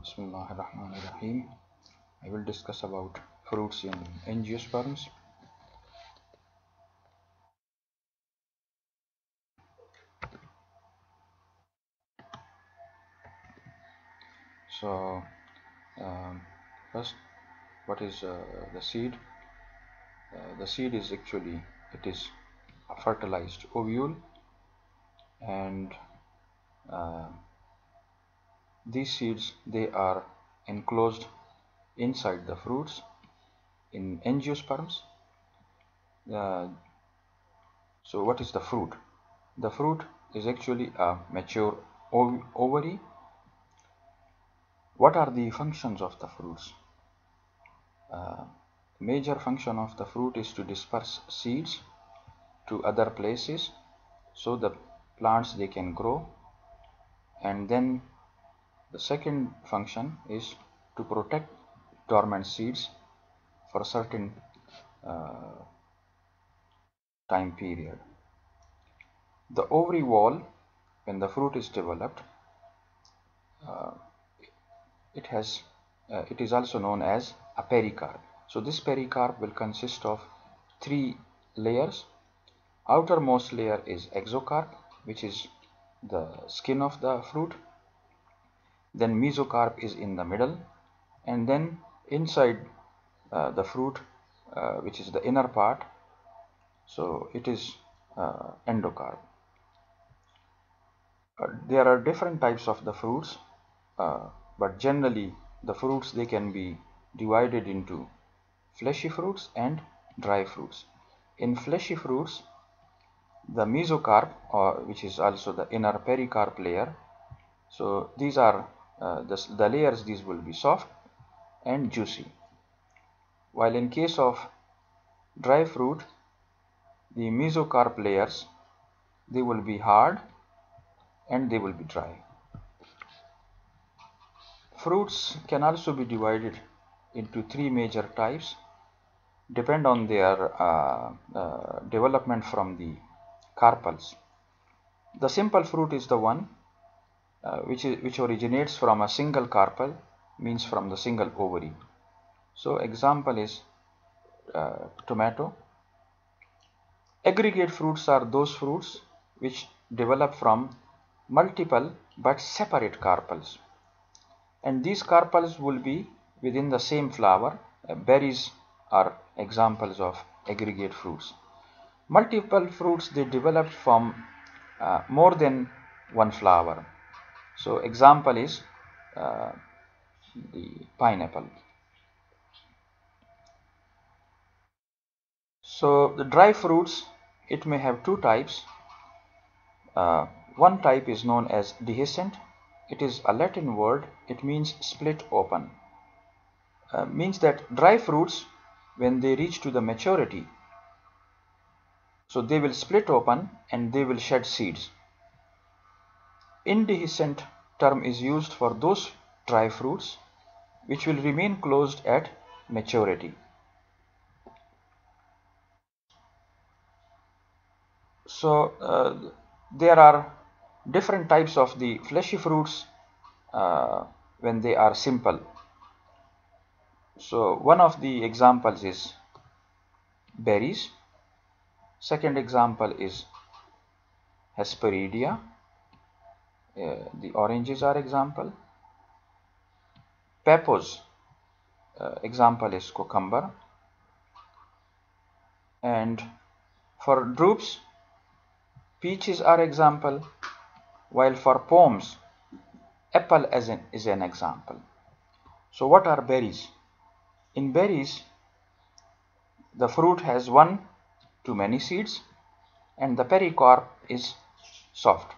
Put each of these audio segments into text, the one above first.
Bismillahirrahmanirrahim. I will discuss about fruits in angiosperms. So, um, first, what is uh, the seed? Uh, the seed is actually it is a fertilized ovule, and uh, these seeds they are enclosed inside the fruits in angiosperms. Uh, so what is the fruit? The fruit is actually a mature ov ovary. What are the functions of the fruits? Uh, major function of the fruit is to disperse seeds to other places so the plants they can grow. And then the second function is to protect dormant seeds for a certain uh, time period. The ovary wall, when the fruit is developed, uh, it has uh, it is also known as a pericarp. So this pericarp will consist of three layers. Outermost layer is exocarp, which is the skin of the fruit then mesocarp is in the middle and then inside uh, the fruit uh, which is the inner part so it is uh, endocarp. Uh, there are different types of the fruits uh, but generally the fruits they can be divided into fleshy fruits and dry fruits. In fleshy fruits the mesocarp or which is also the inner pericarp layer so these are uh, the, the layers these will be soft and juicy. While in case of dry fruit the mesocarp layers they will be hard and they will be dry. Fruits can also be divided into three major types depend on their uh, uh, development from the carpels. The simple fruit is the one uh, which, is, which originates from a single carpel means from the single ovary. So example is uh, tomato. Aggregate fruits are those fruits which develop from multiple but separate carpels and these carpels will be within the same flower. Uh, berries are examples of aggregate fruits. Multiple fruits they develop from uh, more than one flower so example is uh, the pineapple. So the dry fruits it may have two types. Uh, one type is known as dehiscent. It is a latin word. It means split open. Uh, means that dry fruits when they reach to the maturity so they will split open and they will shed seeds Indehiscent term is used for those dry fruits which will remain closed at maturity. So uh, there are different types of the fleshy fruits uh, when they are simple. So one of the examples is berries. Second example is Hesperidia uh, the oranges are example. Pepos uh, example is cucumber. And for drupes peaches are example while for pomes apple as an, is an example. So what are berries? In berries the fruit has one to many seeds and the pericarp is soft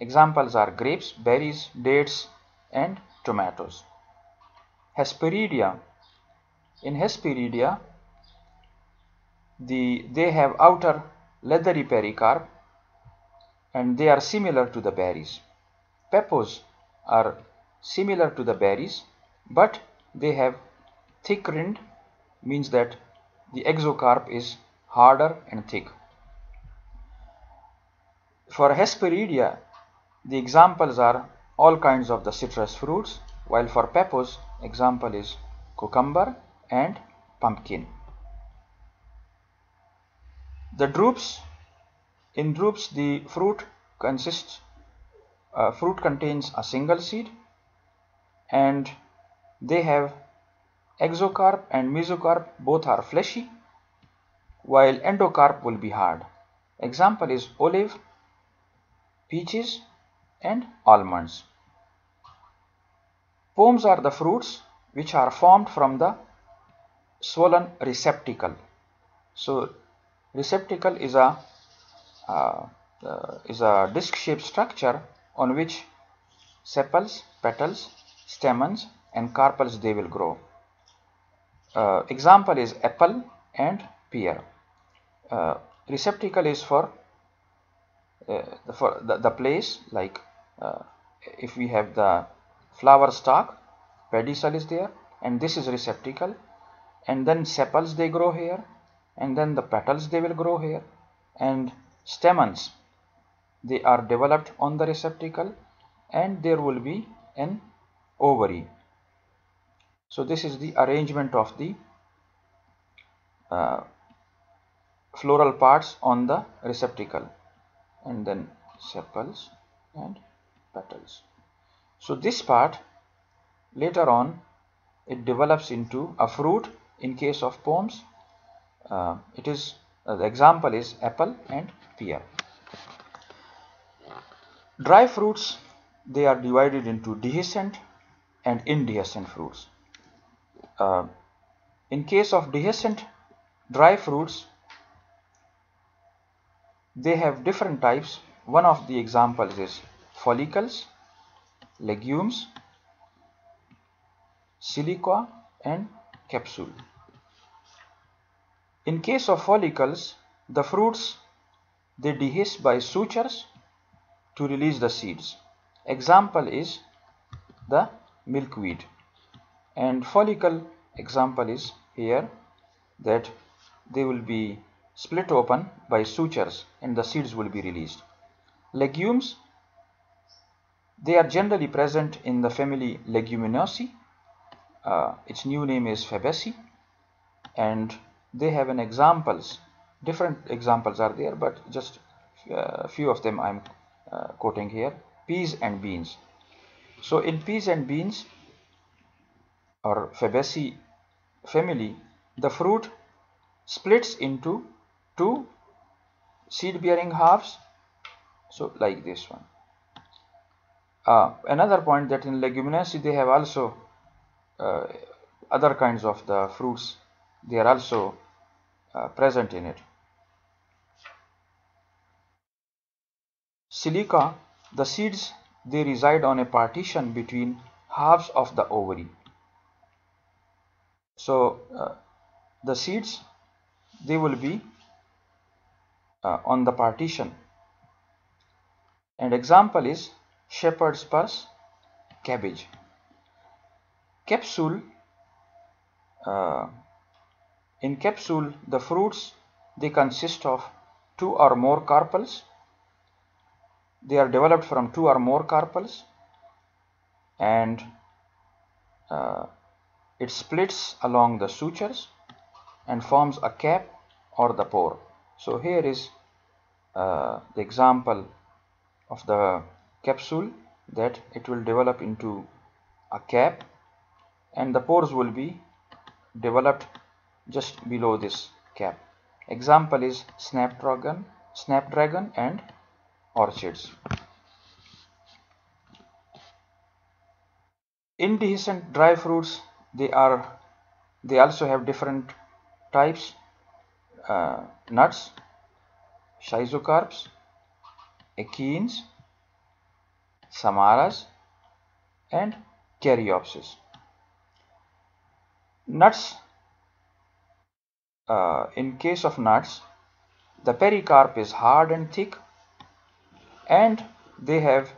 Examples are grapes, berries, dates and tomatoes. Hesperidia. In Hesperidia, the, they have outer leathery pericarp and they are similar to the berries. Pepos are similar to the berries but they have thick rind means that the exocarp is harder and thick. For Hesperidia, the examples are all kinds of the citrus fruits while for pepos example is cucumber and pumpkin. The drupes, in drupes the fruit consists, uh, fruit contains a single seed and they have exocarp and mesocarp both are fleshy while endocarp will be hard. Example is olive, peaches and almonds. Pomes are the fruits which are formed from the swollen receptacle. So receptacle is a uh, uh, is a disc-shaped structure on which sepals, petals, stamens and carpels they will grow. Uh, example is apple and pear. Uh, receptacle is for uh, for the, the place like uh, if we have the flower stalk pedicel is there and this is receptacle and then sepals they grow here and then the petals they will grow here and stamens they are developed on the receptacle and there will be an ovary. So this is the arrangement of the uh, floral parts on the receptacle and then sepals and petals so this part later on it develops into a fruit in case of pomes uh, it is uh, the example is apple and pear. Dry fruits they are divided into dehiscent and indehiscent fruits. Uh, in case of dehiscent dry fruits they have different types. One of the examples is follicles legumes siliqua and capsule. In case of follicles the fruits they dehisce by sutures to release the seeds. Example is the milkweed. And follicle example is here that they will be split open by sutures and the seeds will be released. Legumes, they are generally present in the family Leguminosae. Uh, its new name is Fabaceae and they have an examples, different examples are there but just a uh, few of them I'm uh, quoting here, peas and beans. So in peas and beans or Fabaceae family, the fruit splits into two seed bearing halves so like this one uh, another point that in leguminosae they have also uh, other kinds of the fruits they are also uh, present in it. Siliqua the seeds they reside on a partition between halves of the ovary. So uh, the seeds they will be uh, on the partition. And example is shepherd's purse cabbage. Capsule uh, in capsule the fruits they consist of two or more carpels. They are developed from two or more carpels. And uh, it splits along the sutures and forms a cap or the pore. So here is uh, the example of the capsule that it will develop into a cap and the pores will be developed just below this cap. Example is snapdragon snapdragon and orchids. Indehiscent dry fruits they are they also have different types uh, nuts, schizocarps, achenes, samaras and caryopsis. Nuts, uh, in case of nuts, the pericarp is hard and thick and they have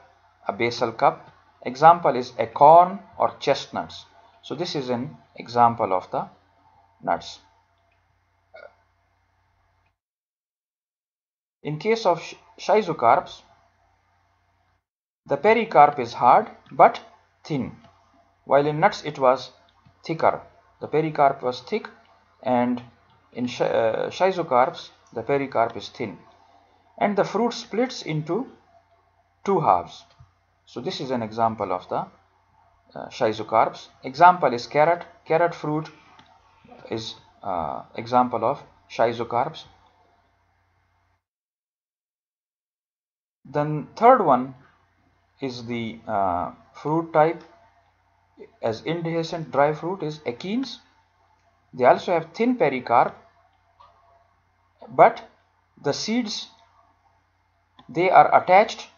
a basal cup. Example is acorn or chestnuts. So this is an example of the nuts. In case of schizocarps, the pericarp is hard but thin. While in nuts it was thicker. The pericarp was thick and in uh, schizocarps the pericarp is thin. And the fruit splits into two halves. So this is an example of the uh, schizocarps. Example is carrot. Carrot fruit is uh, example of schizocarps. Then third one is the uh, fruit type. As indehiscent dry fruit is achenes they also have thin pericarp. But the seeds they are attached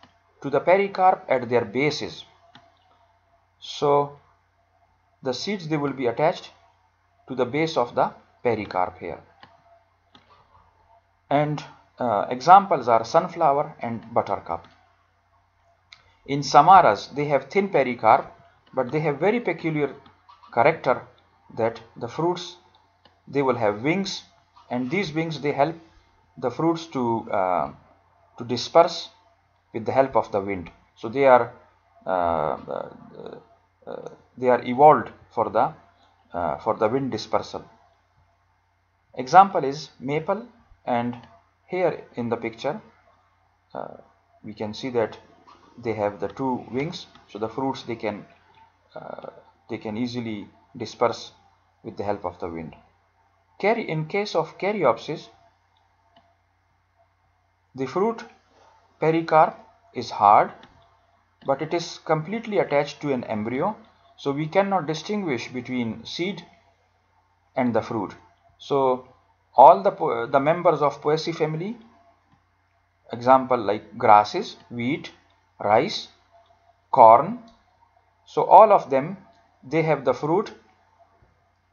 to the pericarp at their bases. So the seeds they will be attached to the base of the pericarp here. And uh, examples are sunflower and buttercup in samaras they have thin pericarp but they have very peculiar character that the fruits they will have wings and these wings they help the fruits to uh, to disperse with the help of the wind. So they are uh, uh, uh they are evolved for the uh, for the wind dispersal. Example is maple and here in the picture uh, we can see that they have the two wings so the fruits they can uh, they can easily disperse with the help of the wind in case of Caryopsis, the fruit pericarp is hard, but it is completely attached to an embryo, so we cannot distinguish between seed and the fruit. So all the, the members of Poaceae family, example like grasses, wheat, rice, corn, so all of them, they have the fruit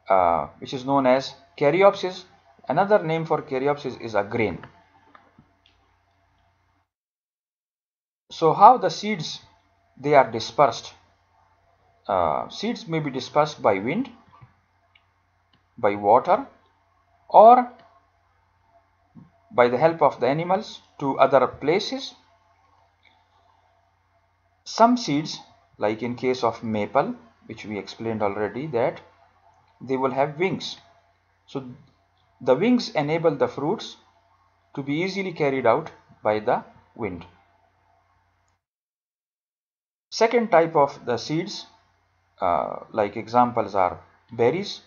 uh, which is known as Caryopsis. Another name for Caryopsis is a grain. So how the seeds they are dispersed? Uh, seeds may be dispersed by wind, by water or by the help of the animals to other places. Some seeds like in case of maple which we explained already that they will have wings. So the wings enable the fruits to be easily carried out by the wind. Second type of the seeds uh, like examples are berries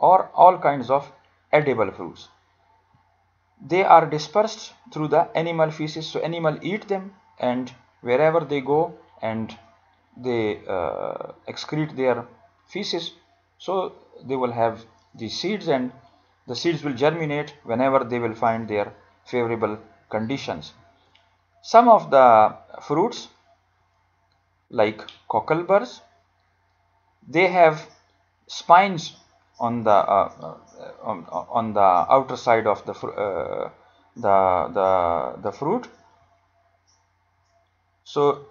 or all kinds of edible fruits. They are dispersed through the animal feces so animal eat them and wherever they go and they uh, excrete their feces so they will have the seeds and the seeds will germinate whenever they will find their favorable conditions. Some of the fruits like cockleburs, they have spines on the uh, uh, on, on, the outer side of the uh, the the the fruit. So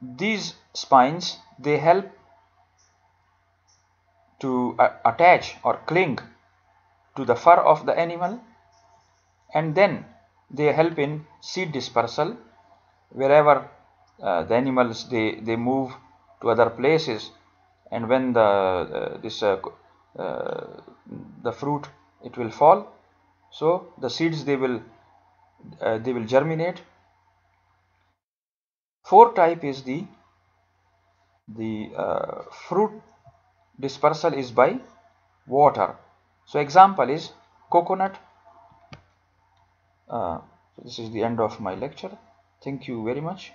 these spines they help to uh, attach or cling to the fur of the animal and then they help in seed dispersal wherever uh, the animals they they move to other places and when the uh, this uh, uh, the fruit it will fall. So the seeds they will uh, they will germinate fourth type is the the fruit dispersal is by water. So example is coconut. Uh, this is the end of my lecture. Thank you very much